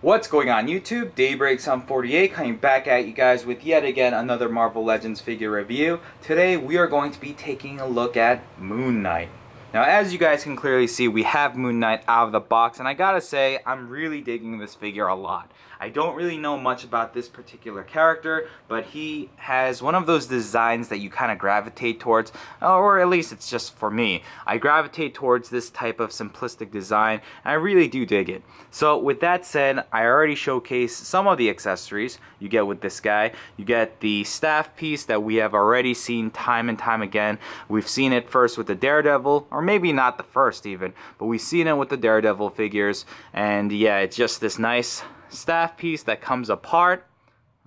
What's going on YouTube? Daybreak 748 coming back at you guys with yet again another Marvel Legends figure review. Today we are going to be taking a look at Moon Knight. Now as you guys can clearly see we have Moon Knight out of the box and I gotta say I'm really digging this figure a lot. I don't really know much about this particular character, but he has one of those designs that you kind of gravitate towards, or at least it's just for me. I gravitate towards this type of simplistic design, and I really do dig it. So with that said, I already showcased some of the accessories you get with this guy. You get the staff piece that we have already seen time and time again. We've seen it first with the Daredevil, or maybe not the first even, but we've seen it with the Daredevil figures, and yeah, it's just this nice staff piece that comes apart.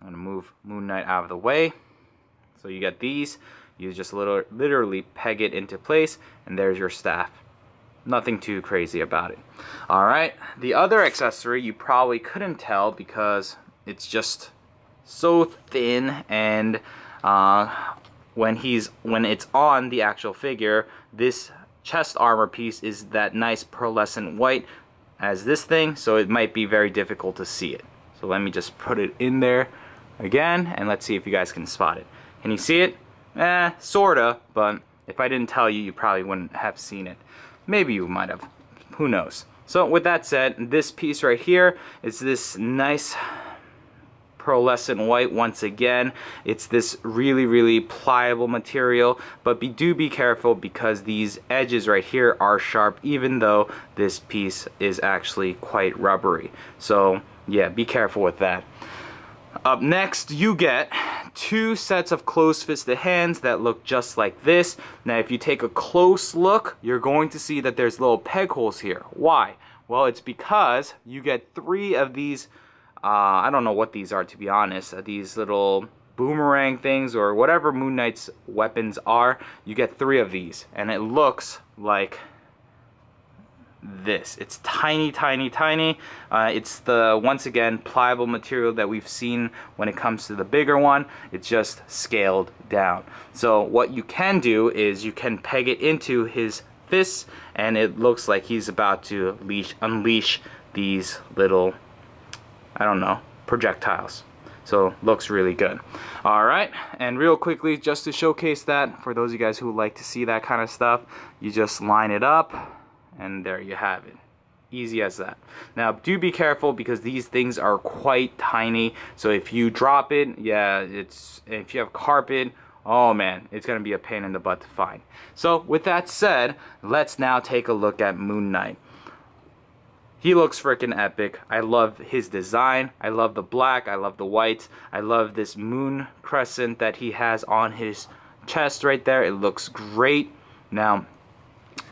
I'm to move Moon Knight out of the way. So you get these. You just little, literally peg it into place and there's your staff. Nothing too crazy about it. Alright, the other accessory you probably couldn't tell because it's just so thin and uh, when he's when it's on the actual figure, this chest armor piece is that nice pearlescent white as this thing, so it might be very difficult to see it. So let me just put it in there again, and let's see if you guys can spot it. Can you see it? Eh, sorta, but if I didn't tell you, you probably wouldn't have seen it. Maybe you might have. Who knows? So with that said, this piece right here is this nice pearlescent white once again. It's this really, really pliable material, but be, do be careful because these edges right here are sharp, even though this piece is actually quite rubbery. So yeah, be careful with that. Up next, you get two sets of close-fisted hands that look just like this. Now, if you take a close look, you're going to see that there's little peg holes here. Why? Well, it's because you get three of these uh, I don't know what these are to be honest. Uh, these little boomerang things or whatever Moon Knight's weapons are, you get three of these. And it looks like this. It's tiny, tiny, tiny. Uh, it's the, once again, pliable material that we've seen when it comes to the bigger one. It's just scaled down. So what you can do is you can peg it into his fists and it looks like he's about to leash, unleash these little I don't know, projectiles. So looks really good. All right, and real quickly, just to showcase that, for those of you guys who like to see that kind of stuff, you just line it up, and there you have it. Easy as that. Now, do be careful because these things are quite tiny. So if you drop it, yeah, it's if you have carpet, oh man, it's gonna be a pain in the butt to find. So with that said, let's now take a look at Moon Knight. He looks freaking epic. I love his design. I love the black. I love the white. I love this moon crescent that he has on his chest right there. It looks great. Now,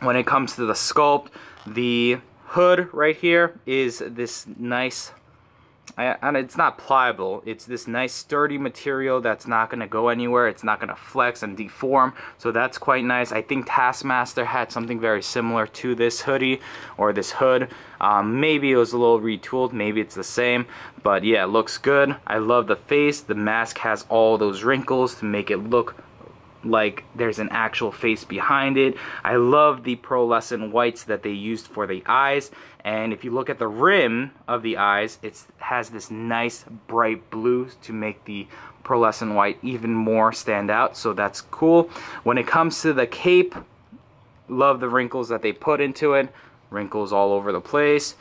when it comes to the sculpt, the hood right here is this nice and it's not pliable. It's this nice sturdy material that's not going to go anywhere. It's not going to flex and deform. So that's quite nice. I think Taskmaster had something very similar to this hoodie or this hood. Um, maybe it was a little retooled. Maybe it's the same. But yeah, it looks good. I love the face. The mask has all those wrinkles to make it look like there's an actual face behind it. I love the pearlescent whites that they used for the eyes. And if you look at the rim of the eyes, it has this nice bright blue to make the pearlescent white even more stand out. So that's cool. When it comes to the cape, love the wrinkles that they put into it. Wrinkles all over the place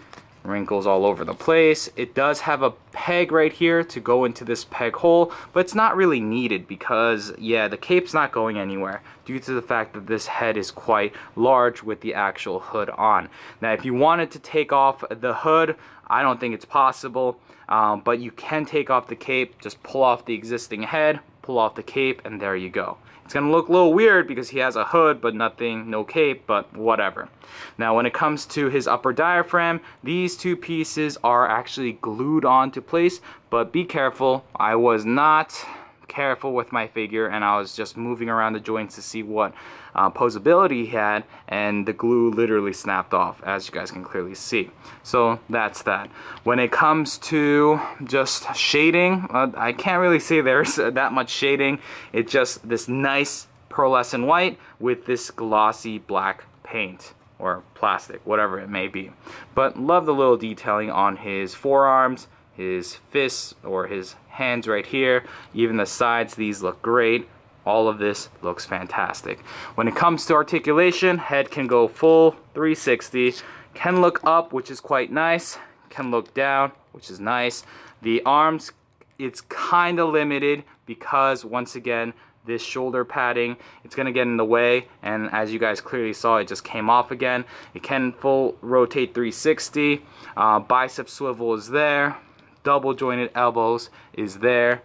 wrinkles all over the place. It does have a peg right here to go into this peg hole, but it's not really needed because, yeah, the cape's not going anywhere due to the fact that this head is quite large with the actual hood on. Now, if you wanted to take off the hood, I don't think it's possible, um, but you can take off the cape, just pull off the existing head, pull off the cape, and there you go. It's gonna look a little weird because he has a hood but nothing, no cape, but whatever. Now when it comes to his upper diaphragm, these two pieces are actually glued onto place, but be careful, I was not careful with my figure and I was just moving around the joints to see what uh, posability he had and the glue literally snapped off as you guys can clearly see. So that's that. When it comes to just shading, uh, I can't really say there's that much shading. It's just this nice pearlescent white with this glossy black paint. or plastic, whatever it may be. But love the little detailing on his forearms, his fists, or his hands right here. Even the sides, these look great. All of this looks fantastic. When it comes to articulation, head can go full 360, can look up, which is quite nice, can look down, which is nice. The arms, it's kind of limited because once again, this shoulder padding it's gonna get in the way and as you guys clearly saw it just came off again it can full rotate 360 uh, bicep swivel is there double jointed elbows is there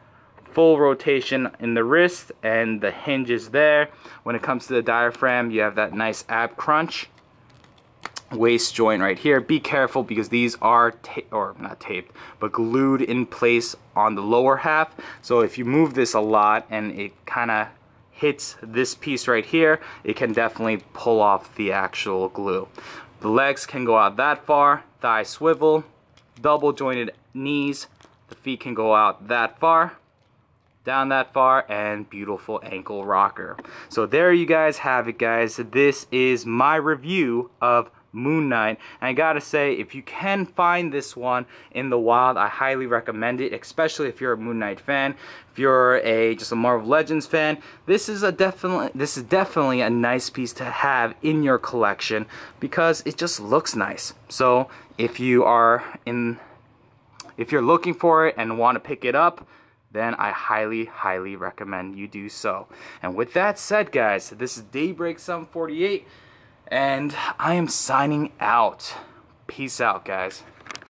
full rotation in the wrist and the hinge is there when it comes to the diaphragm you have that nice ab crunch waist joint right here. Be careful because these are, or not taped, but glued in place on the lower half. So if you move this a lot and it kind of hits this piece right here, it can definitely pull off the actual glue. The legs can go out that far, thigh swivel, double jointed knees. The feet can go out that far, down that far and beautiful ankle rocker so there you guys have it guys this is my review of Moon Knight. And I gotta say, if you can find this one in the wild, I highly recommend it, especially if you're a Moon Knight fan. If you're a just a Marvel Legends fan, this is a definitely this is definitely a nice piece to have in your collection because it just looks nice. So if you are in if you're looking for it and want to pick it up, then I highly, highly recommend you do so. And with that said, guys, this is Daybreak 748. And I am signing out. Peace out, guys.